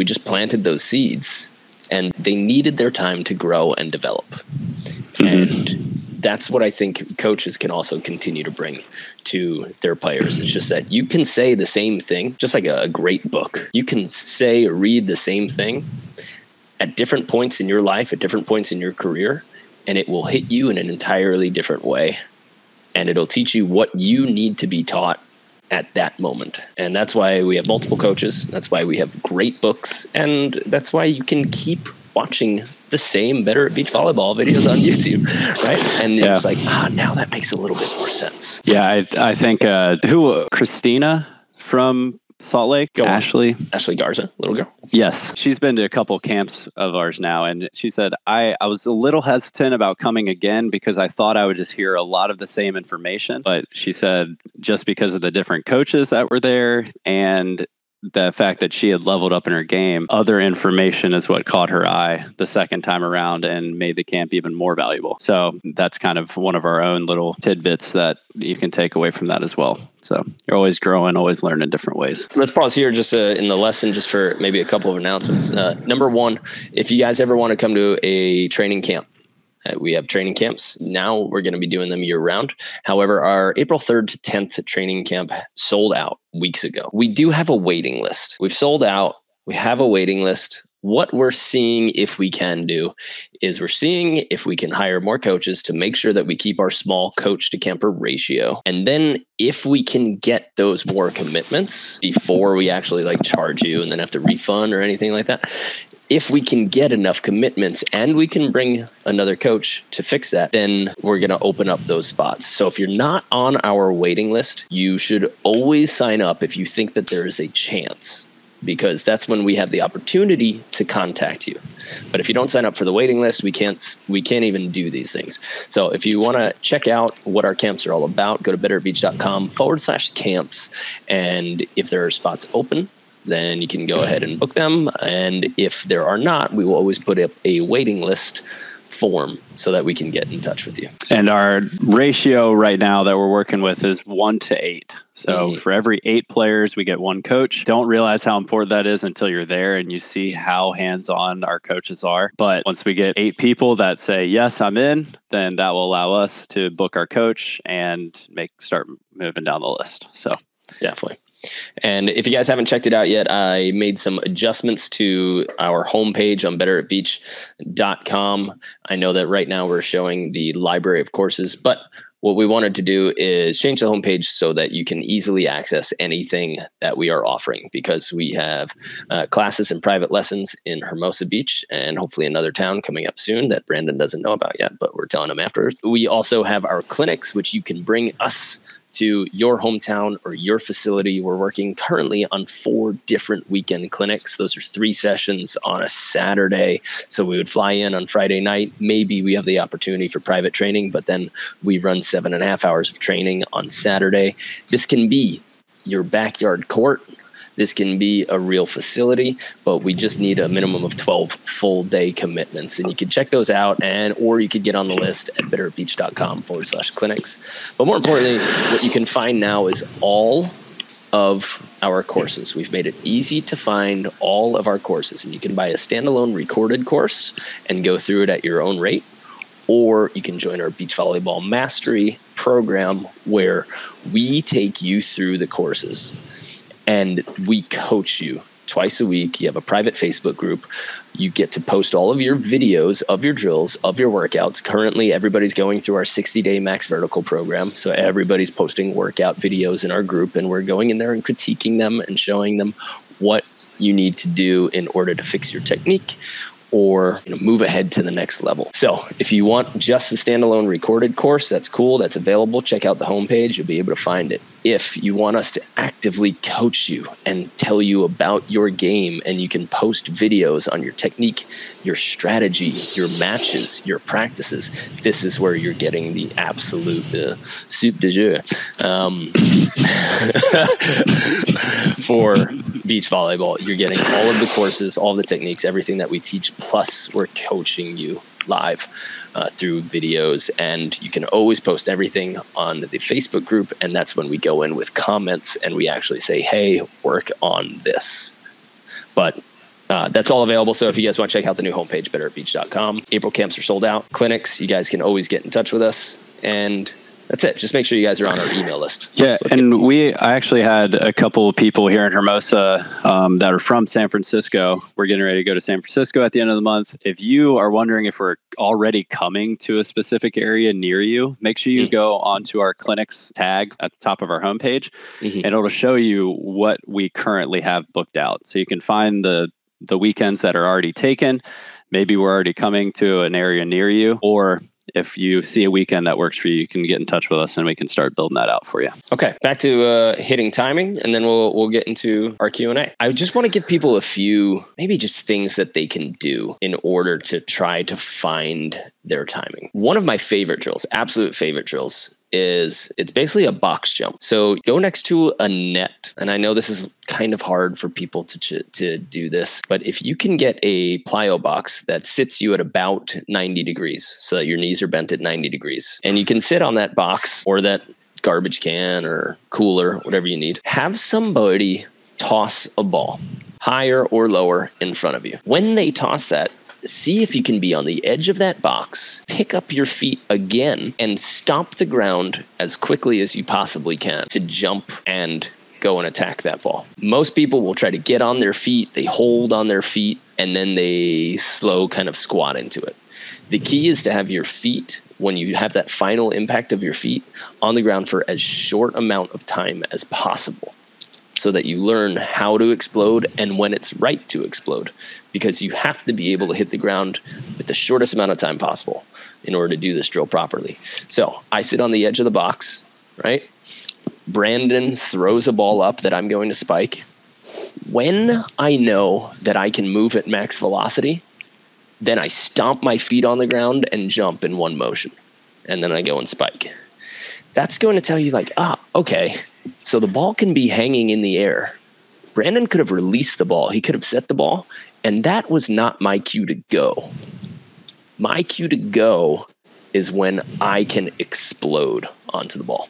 We just planted those seeds and they needed their time to grow and develop." Mm-hmm. And that's what I think coaches can also continue to bring to their players. It's just that you can say the same thing, just like a, a great book. You can say or read the same thing at different points in your life, at different points in your career, and it will hit you in an entirely different way. And it'll teach you what you need to be taught at that moment. And that's why we have multiple coaches. That's why we have great books. And that's why you can keep watching the same Better at Beach Volleyball videos on YouTube, right? And Yeah. it's like, ah, now that makes a little bit more sense. Yeah, I, I think uh, who Christina from Salt Lake, Go on. Ashley. Ashley Garza, little girl. Yes, she's been to a couple camps of ours now, and she said I I was a little hesitant about coming again because I thought I would just hear a lot of the same information. But she said just because of the different coaches that were there and the fact that she had leveled up in her game, other information is what caught her eye the second time around and made the camp even more valuable. So that's kind of one of our own little tidbits that you can take away from that as well. So you're always growing, always learning different ways. Let's pause here just uh, in the lesson, just for maybe a couple of announcements. Uh, number one, if you guys ever want to come to a training camp, uh, we have training camps. Now we're going to be doing them year round. However, our April 3rd to 10th training camp sold out weeks ago. We do have a waiting list. We've sold out. We have a waiting list. What we're seeing if we can do is we're seeing if we can hire more coaches to make sure that we keep our small coach to camper ratio. And then if we can get those more commitments before we actually like charge you and then have to refund or anything like that, if we can get enough commitments and we can bring another coach to fix that, then we're going to open up those spots. So if you're not on our waiting list, you should always sign up if you think that there is a chance because that's when we have the opportunity to contact you. But if you don't sign up for the waiting list, we can't we can't even do these things. So if you want to check out what our camps are all about, go to betterbeach.com forward slash camps. And if there are spots open, then you can go ahead and book them. And if there are not, we will always put up a waiting list form so that we can get in touch with you. And our ratio right now that we're working with is one to eight. So Mhm. for every eight players, we get one coach. Don't realize how important that is until you're there and you see how hands on our coaches are. But once we get eight people that say, yes, I'm in, then that will allow us to book our coach and make start moving down the list. So Definitely. And if you guys haven't checked it out yet, I made some adjustments to our homepage on betteratbeach.com. I know that right now we're showing the library of courses, but what we wanted to do is change the homepage so that you can easily access anything that we are offering because we have uh, classes and private lessons in Hermosa Beach and hopefully another town coming up soon that Brandon doesn't know about yet, but we're telling him afterwards. We also have our clinics, which you can bring us to your hometown or your facility. We're working currently on four different weekend clinics. Those are three sessions on a Saturday. So we would fly in on Friday night. Maybe we have the opportunity for private training, but then we run seven and a half hours of training on Saturday. This can be your backyard court. This can be a real facility, but we just need a minimum of 12 full day commitments. And you can check those out and or you could get on the list at betterbeach.com forward slash clinics. But more importantly, what you can find now is all of our courses. We've made it easy to find all of our courses, and you can buy a standalone recorded course and go through it at your own rate, or you can join our beach volleyball mastery program where we take you through the courses and we coach you twice a week. You have a private Facebook group. You get to post all of your videos of your drills, of your workouts. Currently, everybody's going through our 60 day max vertical program. So everybody's posting workout videos in our group, and we're going in there and critiquing them and showing them what you need to do in order to fix your technique. or you know, move ahead to the next level. So if you want just the standalone recorded course, that's cool. That's available. Check out the homepage. You'll be able to find it. If you want us to actively coach you and tell you about your game, and you can post videos on your technique, your strategy, your matches, your practices, this is where you're getting the absolute uh, soup de jour um, for beach volleyball. You're getting all of the courses, all the techniques, everything that we teach plus we're coaching you live uh, through videos and you can always post everything on the facebook group and that's when we go in with comments and we actually say hey work on this but uh, that's all available. So if you guys want to check out the new homepage, betteratbeach.com. April camps are sold out. Clinics, you guys can always get in touch with us. And that's it. Just make sure you guys are on our email list. Yeah, so and we I actually had a couple of people here in Hermosa um, that are from San Francisco. We're getting ready to go to San Francisco at the end of the month. If you are wondering if we're already coming to a specific area near you, make sure you mm-hmm. go onto our clinics tag at the top of our homepage, mm-hmm. and it'll show you what we currently have booked out. So you can find the the weekends that are already taken. Maybe we're already coming to an area near you, or if you see a weekend that works for you, you can get in touch with us and we can start building that out for you. Okay, back to uh, hitting timing, and then we'll we'll get into our Q and A. I just want to give people a few, maybe just things that they can do in order to try to find their timing. One of my favorite drills, absolute favorite drills, is it's basically a box jump. So go next to a net, and I know this is kind of hard for people to to do this, but if you can get a plyo box that sits you at about 90 degrees, so that your knees are bent at 90 degrees, and you can sit on that box or that garbage can or cooler, whatever you need, have somebody toss a ball higher or lower in front of you. When they toss that, see if you can be on the edge of that box, pick up your feet again, and stomp the ground as quickly as you possibly can to jump and go and attack that ball. Most people will try to get on their feet, they hold on their feet, and then they slow kind of squat into it. The key is to have your feet, when you have that final impact of your feet, on the ground for as short amount of time as possible so that you learn how to explode and when it's right to explode because you have to be able to hit the ground with the shortest amount of time possible in order to do this drill properly. So I sit on the edge of the box, right? Brandon throws a ball up that I'm going to spike. When I know that I can move at max velocity, then I stomp my feet on the ground and jump in one motion. And then I go and spike. That's going to tell you, like, ah, okay, so the ball can be hanging in the air. Brandon could have released the ball, he could have set the ball, and that was not my cue to go. My cue to go is when I can explode onto the ball.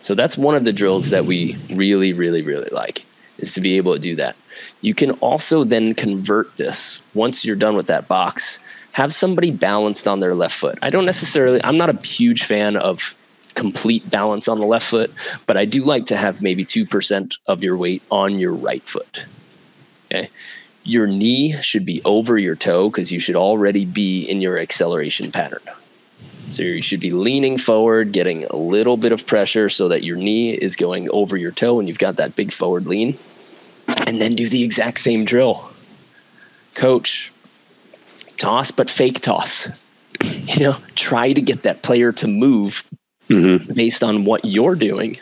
So that's one of the drills that we really, really, really like is to be able to do that. You can also then convert this once you're done with that box. Have somebody balanced on their left foot. I don't necessarily, I'm not a huge fan of complete balance on the left foot, but I do like to have maybe 2% of your weight on your right foot. Okay. Your knee should be over your toe because you should already be in your acceleration pattern. So you should be leaning forward, getting a little bit of pressure so that your knee is going over your toe and you've got that big forward lean. And then do the exact same drill. Coach, toss, but fake toss. You know, try to get that player to move mm-hmm. based on what you're doing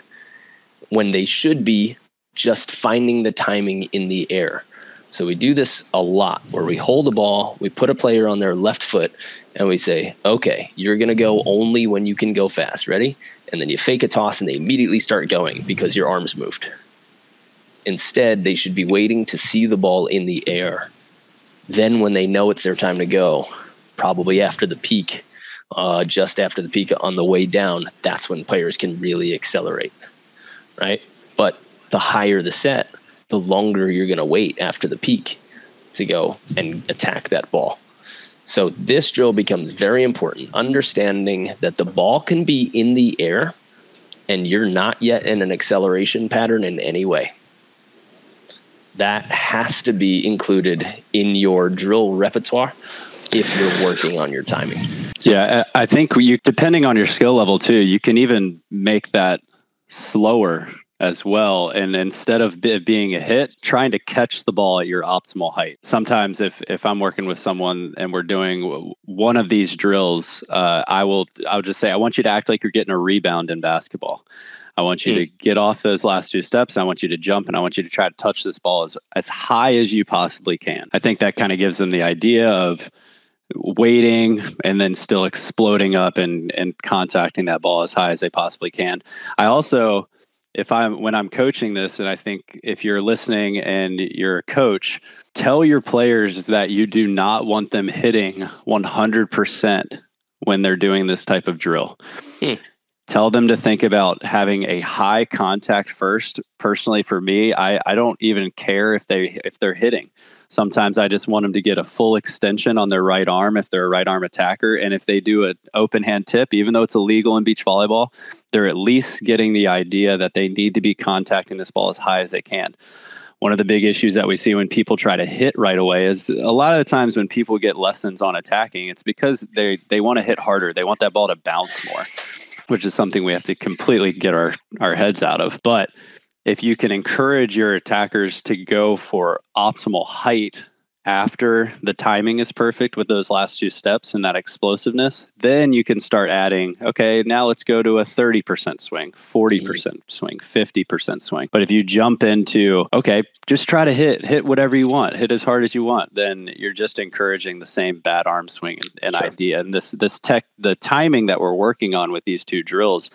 when they should be just finding the timing in the air. So we do this a lot where we hold the ball, we put a player on their left foot, and we say, okay, you're going to go only when you can go fast. Ready? And then you fake a toss and they immediately start going because your arms moved. Instead, they should be waiting to see the ball in the air. Then, when they know it's their time to go, probably after the peak, uh, just after the peak on the way down, that's when players can really accelerate, right? But the higher the set, the longer you're going to wait after the peak to go and attack that ball. So this drill becomes very important, understanding that the ball can be in the air and you're not yet in an acceleration pattern in any way. That has to be included in your drill repertoire if you're working on your timing. Yeah, I think you depending on your skill level too, you can even make that slower as well. And instead of it being a hit, trying to catch the ball at your optimal height. Sometimes, if if I'm working with someone and we're doing one of these drills, uh, I will I'll just say I want you to act like you're getting a rebound in basketball. I want you mm. to get off those last two steps. I want you to jump and I want you to try to touch this ball as, as high as you possibly can. I think that kind of gives them the idea of waiting and then still exploding up and, and contacting that ball as high as they possibly can. I also, if I'm when I'm coaching this, and I think if you're listening and you're a coach, tell your players that you do not want them hitting 100% when they're doing this type of drill. Hmm tell them to think about having a high contact first. Personally for me I, I don't even care if they if they're hitting. Sometimes i just want them to get a full extension on their right arm if they're a right arm attacker. And if they do an open hand tip even though it's illegal in beach volleyball they're at least getting the idea that they need to be contacting this ball as high as they can. One of the big issues that we see when people try to hit right away is a lot of the times when people get lessons on attacking it's because they they want to hit harder. They want that ball to bounce more which is something we have to completely get our, our heads out of. But if you can encourage your attackers to go for optimal height after the timing is perfect with those last two steps and that explosiveness, then you can start adding, okay, now let's go to a 30% swing, 40% mm-hmm. swing, 50% swing. But if you jump into, okay, just try to hit, hit whatever you want, hit as hard as you want, then you're just encouraging the same bad arm swing and, and sure. idea. And this this tech the timing that we're working on with these two drills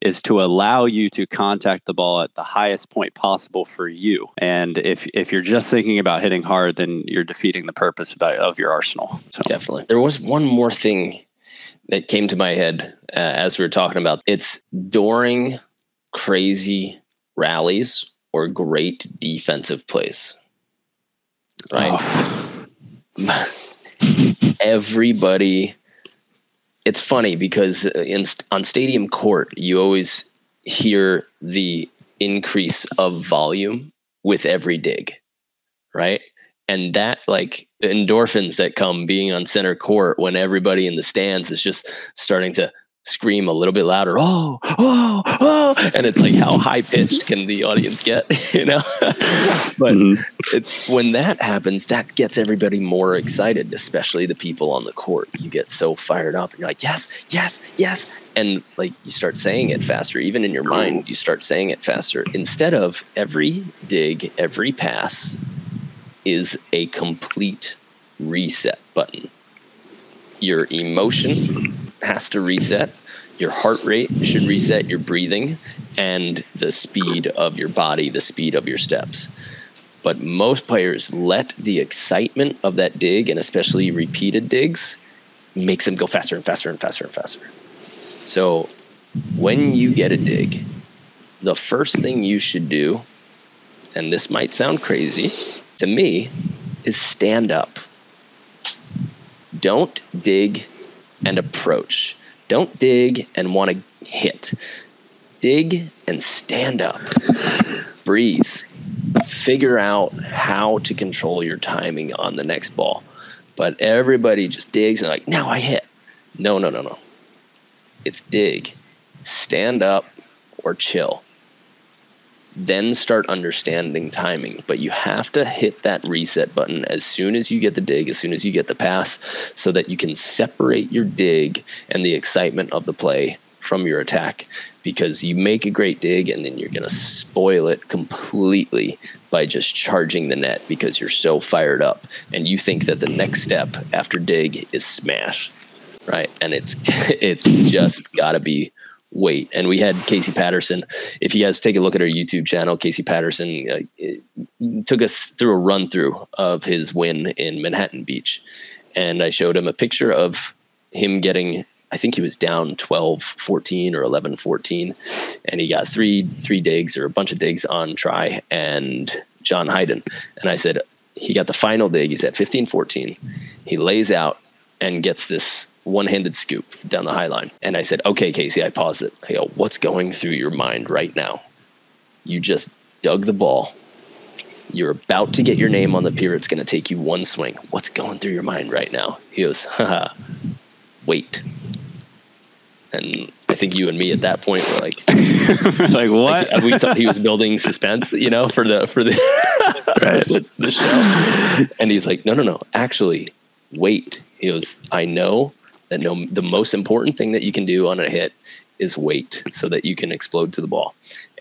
is to allow you to contact the ball at the highest point possible for you. And if if you're just thinking about hitting hard, then you're defeating the purpose of, of your arsenal. So. Definitely. There was one more thing that came to my head uh, as we were talking about. It's during crazy rallies or great defensive plays. Right. Oh. Everybody it's funny because uh, in on stadium court you always hear the increase of volume with every dig right? And that like endorphins that come being on center court when everybody in the stands is just starting to scream a little bit louder oh oh oh and it's like how high pitched can the audience get you know? But mm-hmm. when that happens that gets everybody more excited especially the people on the court. You get so fired up and you're like yes yes yes and like you start saying it faster. Even in your mind you start saying it faster. Instead of every dig every pass is a complete reset button. Your emotion has to reset. Your heart rate should reset, your breathing, and the speed of your body, the speed of your steps. But most players let the excitement of that dig, and especially repeated digs, makes them go faster and faster and faster and faster. So when you get a dig, the first thing you should do, and this might sound crazy to me, is stand up. Don't dig and approach. Don't dig and want to hit. Dig and stand up. Breathe. Figure out how to control your timing on the next ball. But everybody just digs and like, now I hit. No, no, no, no. It's dig, stand up, or chill then start understanding timing. But you have to hit that reset button as soon as you get the dig, as soon as you get the pass, so that you can separate your dig and the excitement of the play from your attack. Because you make a great dig and then you're going to spoil it completely by just charging the net because you're so fired up and you think that the next step after dig is smash. Right. And it's it's just gotta be wait. And we had Casey Patterson. If you guys take a look at our YouTube channel, Casey Patterson uh, took us through a run through of his win in Manhattan Beach. And I showed him a picture of him getting, I think he was down 12 14 or 11 14. And he got three, three digs or a bunch of digs on Tri and John Hyden. And I said, he got the final dig. He's at 15 14. He lays out and gets this one-handed scoop down the high line. And I said, "Okay, Casey." I paused it. I go, "What's going through your mind right now? You just dug the ball. You're about to get your name on the pier. It's going to take you one swing. What's going through your mind right now?" He goes, "Haha, wait." And I think you and me at that point were like, like what? Like, we thought he was building suspense, you know, for the for the, right. the, the show. And he's like, no, no, no. Actually, wait. He goes, I know that no, the most important thing that you can do on a hit is wait, so that you can explode to the ball.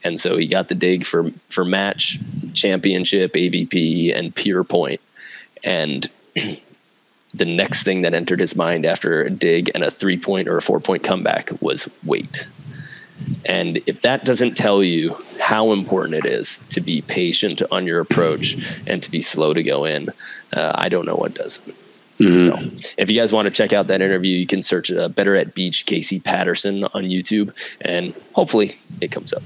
And so he got the dig for for match, championship, AVP, and pure point. And the next thing that entered his mind after a dig and a three point or a four point comeback was wait. And if that doesn't tell you how important it is to be patient on your approach and to be slow to go in, uh, I don't know what does. Mm-hmm. So, if you guys want to check out that interview, you can search uh, "Better at Beach" Casey Patterson on YouTube, and hopefully it comes up.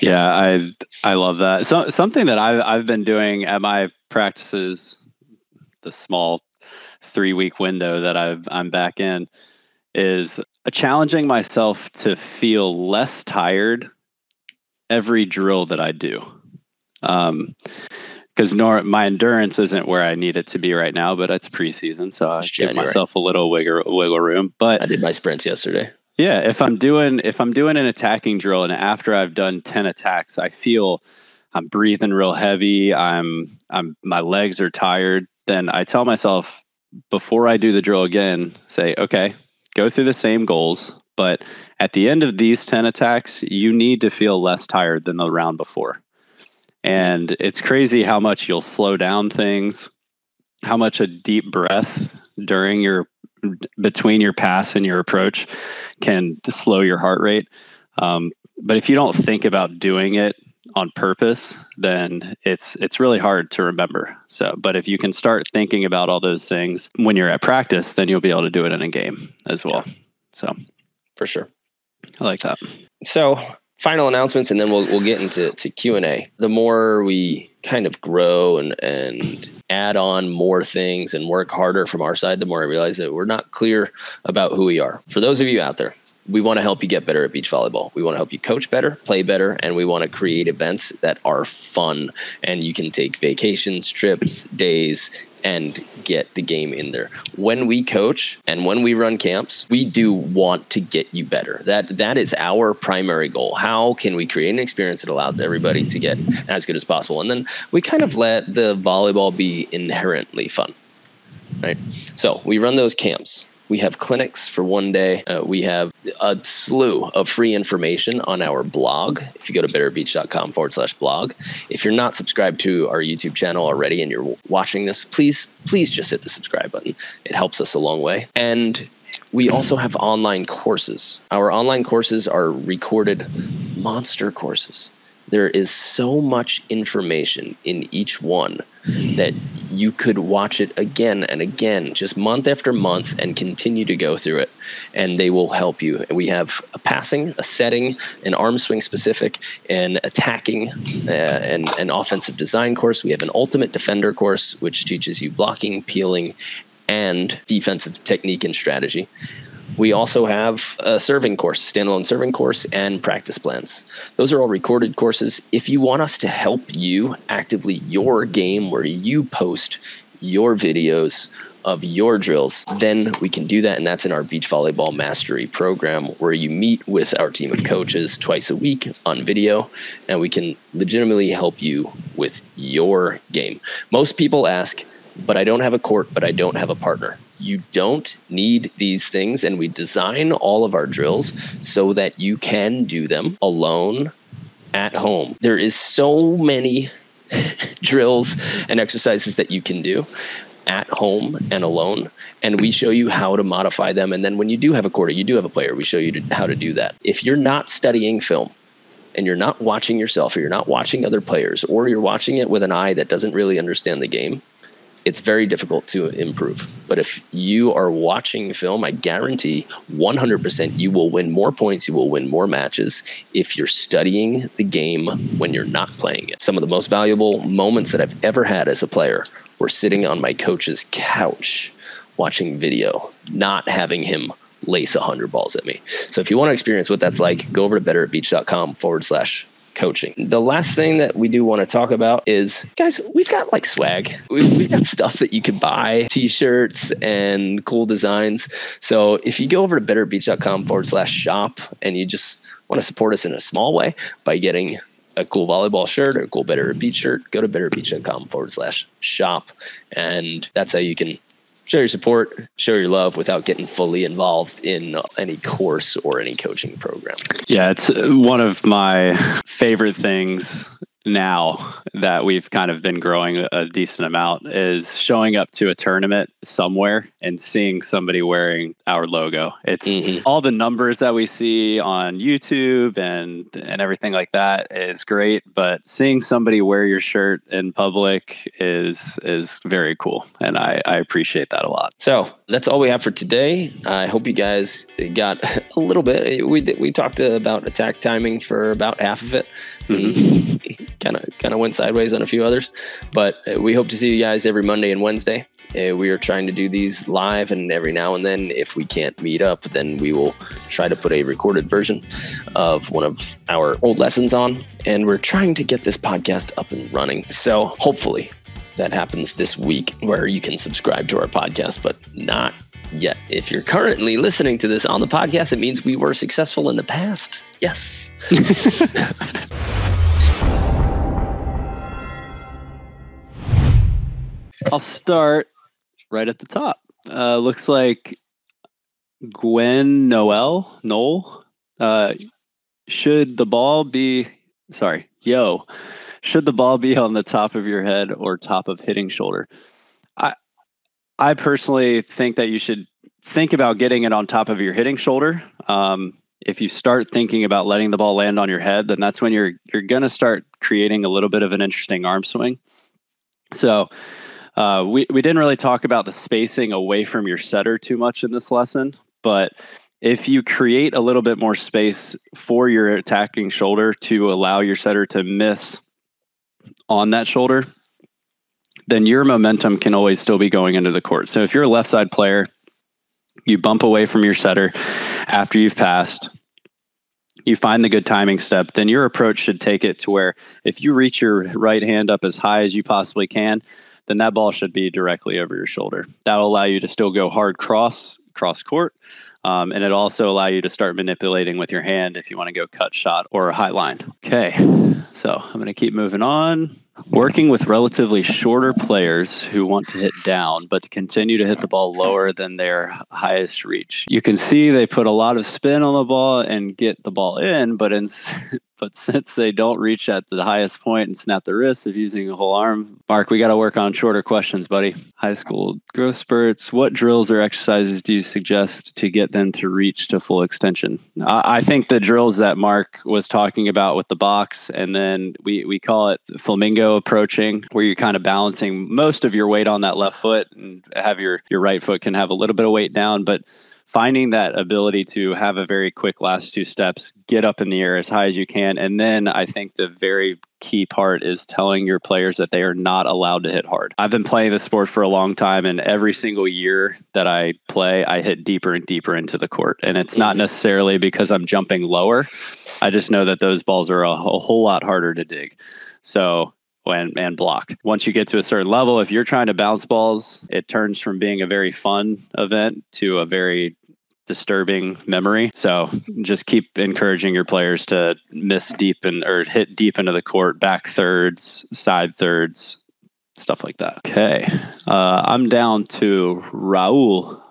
Yeah, I I love that. So something that I've I've been doing at my practices the small three week window that I've, I'm back in is challenging myself to feel less tired every drill that I do. Um, because nor my endurance isn't where I need it to be right now, but it's preseason, so I give myself a little wiggle wiggle room. But I did my sprints yesterday. Yeah, if I'm doing if I'm doing an attacking drill and after I've done ten attacks, I feel I'm breathing real heavy. I'm I'm my legs are tired then I tell myself before I do the drill again, say, okay, go through the same goals, but at the end of these 10 attacks, you need to feel less tired than the round before. And it's crazy how much you'll slow down things, how much a deep breath during your between your pass and your approach can slow your heart rate. Um, but if you don't think about doing it on purpose, then it's it's really hard to remember. So, but if you can start thinking about all those things when you're at practice, then you'll be able to do it in a game as well. So, for sure, I like that. So, final announcements, and then we'll we'll get into to Q and A. The more we kind of grow and and add on more things and work harder from our side, the more I realize that we're not clear about who we are. For those of you out there we want to help you get better at beach volleyball. We want to help you coach better, play better, and we want to create events that are fun. And you can take vacations, trips, days, and get the game in there. When we coach and when we run camps, we do want to get you better. That that is our primary goal. How can we create an experience that allows everybody to get as good as possible? And then we kind of let the volleyball be inherently fun. Right? So, we run those camps we have clinics for one day. Uh, we have a slew of free information on our blog. If you go to betterbeach.com forward slash blog. If you're not subscribed to our YouTube channel already and you're watching this, please, please just hit the subscribe button. It helps us a long way. And we also have online courses. Our online courses are recorded monster courses. There is so much information in each one that you could watch it again and again, just month after month, and continue to go through it. And they will help you. We have a passing, a setting, an arm swing specific, an attacking, uh, and an offensive design course. We have an ultimate defender course, which teaches you blocking, peeling, and defensive technique and strategy. We also have a serving course, standalone serving course, and practice plans. Those are all recorded courses. If you want us to help you actively your game where you post your videos of your drills, then we can do that. And that's in our beach volleyball mastery program where you meet with our team of coaches twice a week on video and we can legitimately help you with your game. Most people ask, but I don't have a court, but I don't have a partner you don't need these things and we design all of our drills so that you can do them alone at home. There is so many drills and exercises that you can do at home and alone and we show you how to modify them. And then when you do have a quarter you do have a player we show you how to do that. If you're not studying film and you're not watching yourself or you're not watching other players or you're watching it with an eye that doesn't really understand the game it's very difficult to improve. But if you are watching film, I guarantee 100% you will win more points, you will win more matches if you're studying the game when you're not playing it. Some of the most valuable moments that I've ever had as a player were sitting on my coach's couch watching video, not having him lace 100 balls at me. So if you want to experience what that's like, go over to betteratbeach.com forward slash coaching. The last thing that we do want to talk about is, guys, we've got like swag. We've, we've got stuff that you can buy, t-shirts and cool designs. So if you go over to betterbeach.com forward slash shop and you just want to support us in a small way by getting a cool volleyball shirt or a cool Better Beach shirt, go to betterbeach.com forward slash shop. And that's how you can show your support, show your love without getting fully involved in any course or any coaching program. Yeah, it's uh, one of my favorite things now that we've kind of been growing a decent amount is showing up to a tournament somewhere and seeing somebody wearing our logo. It's mm-hmm. all the numbers that we see on YouTube and and everything like that is great, but seeing somebody wear your shirt in public is is very cool and I, I appreciate that a lot. So that's all we have for today. I hope you guys got a little bit. We we talked about attack timing for about half of it. Kind of kind of went sideways on a few others, but uh, we hope to see you guys every Monday and Wednesday. Uh, we are trying to do these live, and every now and then, if we can't meet up, then we will try to put a recorded version of one of our old lessons on. And we're trying to get this podcast up and running. So hopefully that happens this week where you can subscribe to our podcast, but not yet. If you're currently listening to this on the podcast, it means we were successful in the past. Yes. I'll start right at the top. Uh, looks like Gwen Noel Noel. Uh, should the ball be sorry, yo? Should the ball be on the top of your head or top of hitting shoulder? I I personally think that you should think about getting it on top of your hitting shoulder. Um, if you start thinking about letting the ball land on your head, then that's when you're you're going to start creating a little bit of an interesting arm swing. So uh, we we didn't really talk about the spacing away from your setter too much in this lesson, but if you create a little bit more space for your attacking shoulder to allow your setter to miss on that shoulder, then your momentum can always still be going into the court. So if you're a left side player, you bump away from your setter after you've passed, you find the good timing step, then your approach should take it to where if you reach your right hand up as high as you possibly can, then that ball should be directly over your shoulder. That'll allow you to still go hard cross, cross court. Um, and it also allow you to start manipulating with your hand if you want to go cut shot or high line. Okay, so I'm going to keep moving on. Working with relatively shorter players who want to hit down, but to continue to hit the ball lower than their highest reach. You can see they put a lot of spin on the ball and get the ball in, but in, but since they don't reach at the highest point and snap the wrist of using a whole arm, Mark, we got to work on shorter questions, buddy. High school growth spurts. What drills or exercises do you suggest to get them to reach to full extension? I, I think the drills that Mark was talking about with the box, and then we, we call it flamingo approaching, where you're kind of balancing most of your weight on that left foot and have your, your right foot can have a little bit of weight down, but finding that ability to have a very quick last two steps, get up in the air as high as you can. And then I think the very key part is telling your players that they are not allowed to hit hard. I've been playing the sport for a long time, and every single year that I play, I hit deeper and deeper into the court. And it's not mm-hmm. necessarily because I'm jumping lower. I just know that those balls are a, a whole lot harder to dig. So and, and block. Once you get to a certain level, if you're trying to bounce balls, it turns from being a very fun event to a very disturbing memory. So just keep encouraging your players to miss deep and or hit deep into the court, back thirds, side thirds, stuff like that. Okay, uh, I'm down to Raul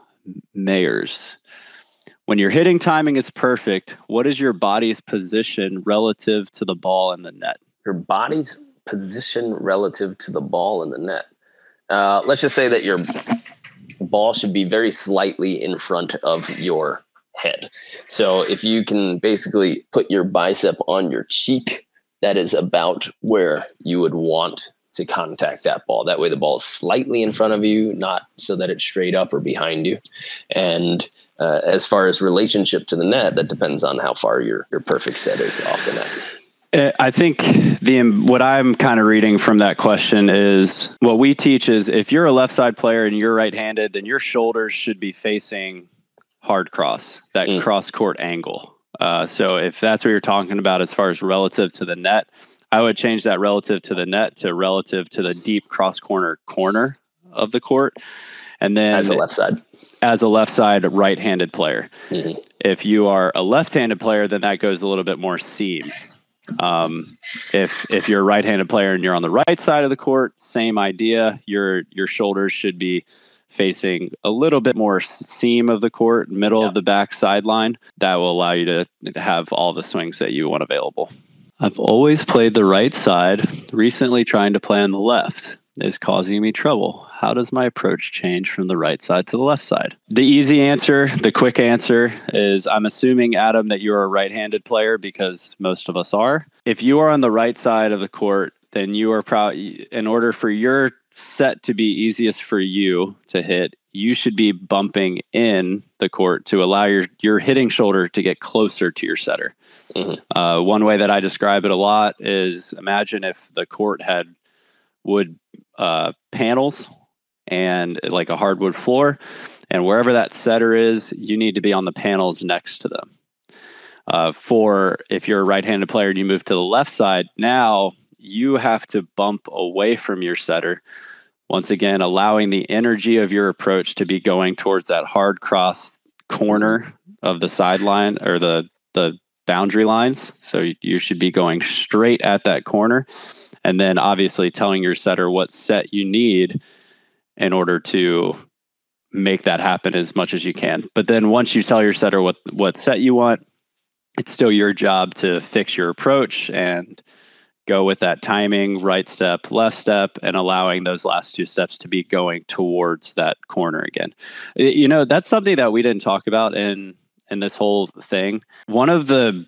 Mayers. When your hitting timing is perfect, what is your body's position relative to the ball in the net? Your body's position relative to the ball in the net. Uh, let's just say that your ball should be very slightly in front of your head. So if you can basically put your bicep on your cheek, that is about where you would want to contact that ball. That way, the ball is slightly in front of you, not so that it's straight up or behind you. And uh, as far as relationship to the net, that depends on how far your your perfect set is off the net. Uh, I think the what I'm kind of reading from that question is what we teach is if you're a left side player and you're right-handed, then your shoulders should be facing hard cross, that mm. cross court angle. Uh, so if that's what you're talking about as far as relative to the net, I would change that relative to the net to relative to the deep cross corner corner of the court. And then as a left side. As a left side right handed player. Mm-hmm. If you are a left handed player, then that goes a little bit more seam. Um, if if you're a right handed player and you're on the right side of the court, same idea. Your your shoulders should be facing a little bit more seam of the court, middle of the back sideline. That will allow you to have all the swings that you want available. I've always played the right side. Recently, trying to play on the left is causing me trouble. How does my approach change from the right side to the left side? The easy answer, the quick answer is I'm assuming, Adam, that you're a right handed player because most of us are. If you are on the right side of the court, then you are proud. In order for your set to be easiest for you to hit, you should be bumping in the court to allow your your hitting shoulder to get closer to your setter. Mm-hmm. Uh, one way that I describe it a lot is imagine if the court had wood uh, panels and like a hardwood floor, and wherever that setter is, you need to be on the panels next to them. Uh, for if you're a right-handed player and you move to the left side, now you have to bump away from your setter. Once again, allowing the energy of your approach to be going towards that hard cross corner of the sideline or the the boundary lines. So you should be going straight at that corner, and then obviously telling your setter what set you need in order to make that happen as much as you can. But then once you tell your setter what what set you want, it's still your job to fix your approach and go with that timing, right step, left step, and allowing those last two steps to be going towards that corner again. You know, that's something that we didn't talk about in in this whole thing. One of the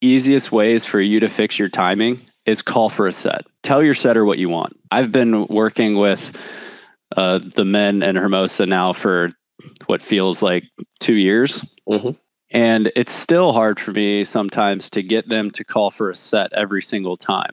easiest ways for you to fix your timing is call for a set. Tell your setter what you want. I've been working with uh, the men in Hermosa now for what feels like two years. Mm-hmm. And it's still hard for me sometimes to get them to call for a set every single time.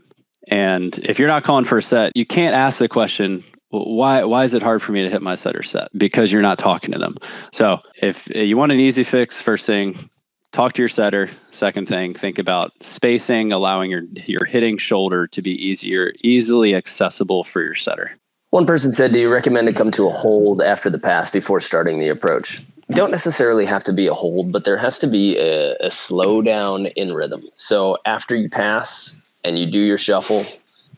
And if you're not calling for a set, you can't ask the question, why why is it hard for me to hit my setter set? Because you're not talking to them. So if you want an easy fix, first thing, talk to your setter. Second thing, think about spacing, allowing your your hitting shoulder to be easier, easily accessible for your setter. One person said, Do you recommend to come to a hold after the pass before starting the approach? don't necessarily have to be a hold, but there has to be a, a slowdown in rhythm. So after you pass and you do your shuffle,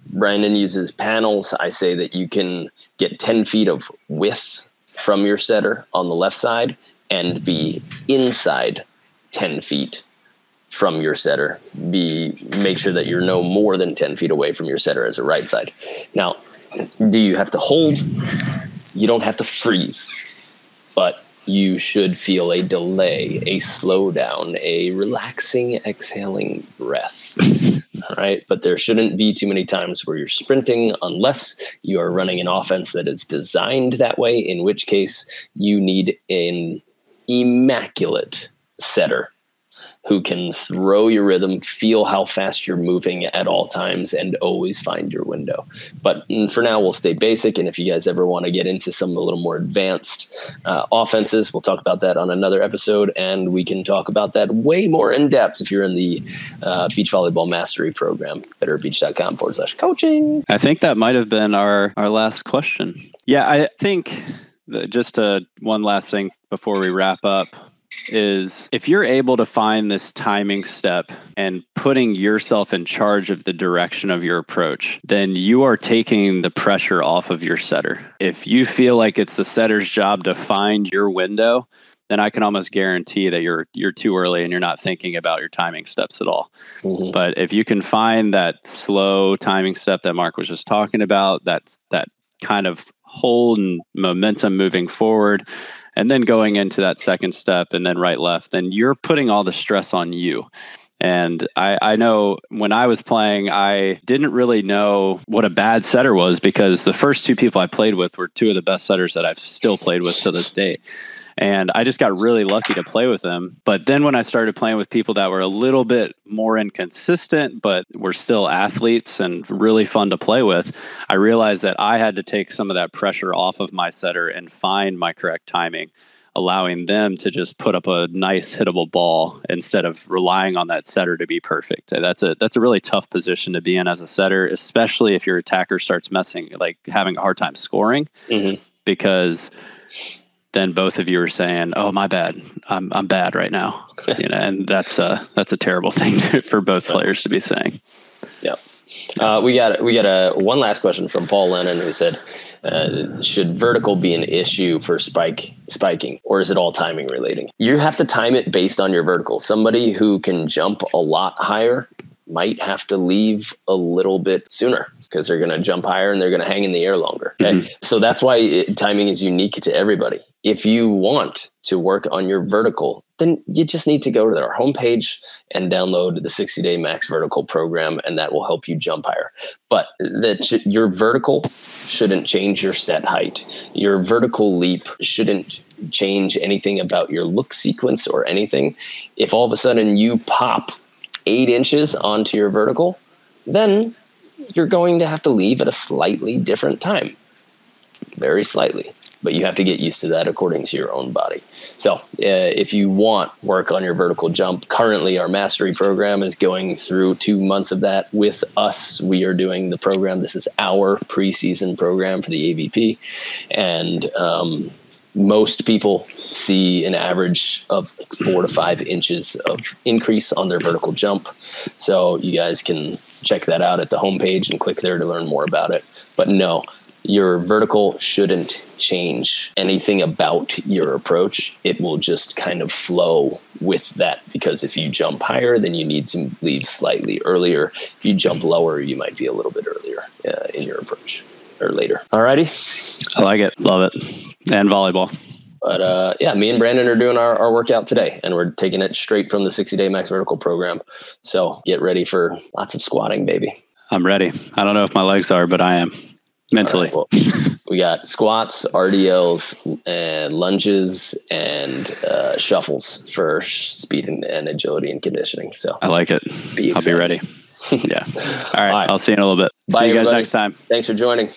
Brandon uses panels. I say that you can get 10 feet of width from your setter on the left side and be inside 10 feet from your setter. Be make sure that you're no more than 10 feet away from your setter as a right side. Now, do you have to hold? You don't have to freeze, but you should feel a delay, a slowdown, a relaxing, exhaling breath. All right. But there shouldn't be too many times where you're sprinting unless you are running an offense that is designed that way, in which case you need an immaculate setter who can throw your rhythm, feel how fast you're moving at all times, and always find your window. But mm, for now, we'll stay basic. And if you guys ever want to get into some a little more advanced uh, offenses, we'll talk about that on another episode. And we can talk about that way more in depth if you're in the uh, Beach Volleyball Mastery Program, betterbeach.com forward slash coaching. I think that might have been our, our last question. Yeah, I think just uh, one last thing before we wrap up is if you're able to find this timing step and putting yourself in charge of the direction of your approach, then you are taking the pressure off of your setter. If you feel like it's the setter's job to find your window, then I can almost guarantee that you're you're too early and you're not thinking about your timing steps at all. Mm-hmm. But if you can find that slow timing step that Mark was just talking about, that that kind of hold and momentum moving forward, and then going into that second step and then right left, then you're putting all the stress on you. And I, I know when I was playing, I didn't really know what a bad setter was because the first two people I played with were two of the best setters that I've still played with to this day. And I just got really lucky to play with them. But then when I started playing with people that were a little bit more inconsistent, but were still athletes and really fun to play with, I realized that I had to take some of that pressure off of my setter and find my correct timing. allowing them to just put up a nice hittable ball instead of relying on that setter to be perfect. That's a that's a really tough position to be in as a setter, especially if your attacker starts messing like having a hard time scoring mm-hmm. because then both of you are saying, "Oh, my bad. I'm I'm bad right now." you know, and that's a that's a terrible thing for both players to be saying. Yeah. Uh, we got we got a one last question from Paul Lennon who said, uh, "Should vertical be an issue for spike spiking, or is it all timing relating? You have to time it based on your vertical. Somebody who can jump a lot higher might have to leave a little bit sooner because they're going to jump higher and they're going to hang in the air longer. Okay? Mm-hmm. So that's why it, timing is unique to everybody. If you want to work on your vertical, then you just need to go to our homepage and download the 60 day max vertical program, and that will help you jump higher. But that sh- your vertical shouldn't change your set height. Your vertical leap shouldn't change anything about your look sequence or anything. If all of a sudden you pop eight inches onto your vertical, then you're going to have to leave at a slightly different time. Very slightly. But you have to get used to that according to your own body. So, uh, if you want work on your vertical jump, currently our mastery program is going through two months of that with us. We are doing the program. This is our preseason program for the AVP. And um, most people see an average of four to five inches of increase on their vertical jump. So you guys can check that out at the homepage and click there to learn more about it. But no, your vertical shouldn't change anything about your approach. It will just kind of flow with that because if you jump higher, then you need to leave slightly earlier. If you jump lower, you might be a little bit earlier uh, in your approach or later. Alrighty. I like it. Love it. And volleyball. But uh, yeah, me and Brandon are doing our, our workout today, and we're taking it straight from the 60 day max vertical program. So get ready for lots of squatting, baby. I'm ready. I don't know if my legs are, but I am mentally. Right, well, we got squats, RDLs, and lunges, and uh, shuffles for speed and, and, agility and conditioning. So I like it. Be I'll be ready. yeah. All right, All right. I'll see you in a little bit. Bye, see you guys everybody. next time. Thanks for joining.